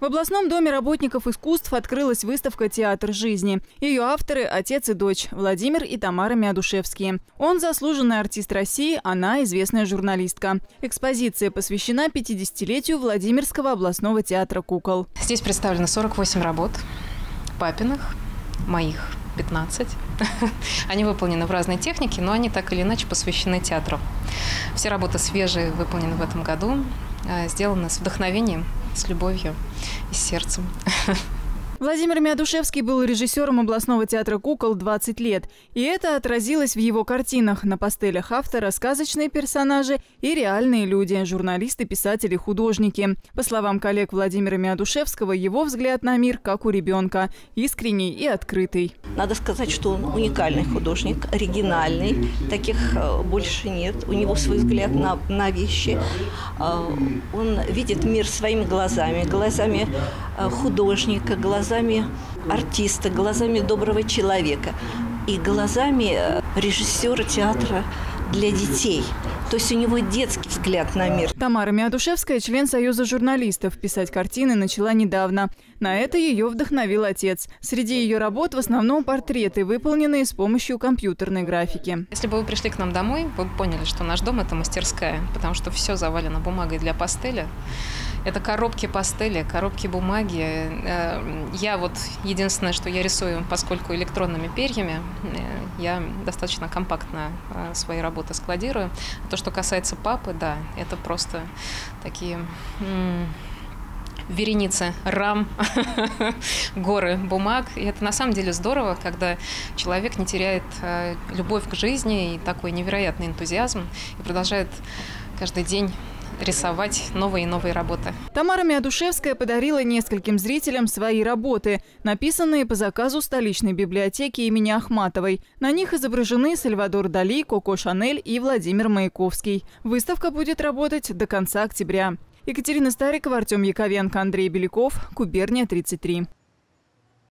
В областном доме работников искусств открылась выставка «Театр жизни». Ее авторы – отец и дочь Владимир и Тамара Миадушевские. Он заслуженный артист России, она – известная журналистка. Экспозиция посвящена 50-летию Владимирского областного театра кукол. Здесь представлено 48 работ папиных, моих 15. Они выполнены в разной технике, но они так или иначе посвящены театру. Все работы свежие, выполнены в этом году, а, сделаны с вдохновением, с любовью и сердцем. Владимир Миадушевский был режиссером областного театра кукол 20 лет. И это отразилось в его картинах. На пастелях автора сказочные персонажи и реальные люди – журналисты, писатели, художники. По словам коллег Владимира Миадушевского, его взгляд на мир как у ребенка – искренний и открытый. Надо сказать, что он уникальный художник, оригинальный. Таких э, больше нет. У него свой взгляд на, на вещи. Э, он видит мир своими глазами, глазами э, художника, глазами глазами артиста, глазами доброго человека и глазами э, режиссера театра для детей. То есть у него детский взгляд на мир. Тамара Миадушевская, член Союза журналистов. Писать картины начала недавно. На это ее вдохновил отец. Среди ее работ в основном портреты, выполненные с помощью компьютерной графики. Если бы вы пришли к нам домой, вы бы поняли, что наш дом – это мастерская, потому что все завалено бумагой для пастеля. Это коробки пастели, коробки бумаги. Э, я вот единственное, что я рисую, поскольку электронными перьями, э, я достаточно компактно э, свои работы складирую. То, что касается папы, да, это просто такие вереницы рам, горы бумаг. И это на самом деле здорово, когда человек не теряет любовь к жизни и такой невероятный энтузиазм и продолжает каждый день рисовать новые и новые работы. Тамара Миадушевская подарила нескольким зрителям свои работы, написанные по заказу столичной библиотеки имени Ахматовой. На них изображены Сальвадор Дали, Коко Шанель и Владимир Маяковский. Выставка будет работать до конца октября. Екатерина Старикова, Артем Яковенко, Андрей Беляков, Куберния, 33.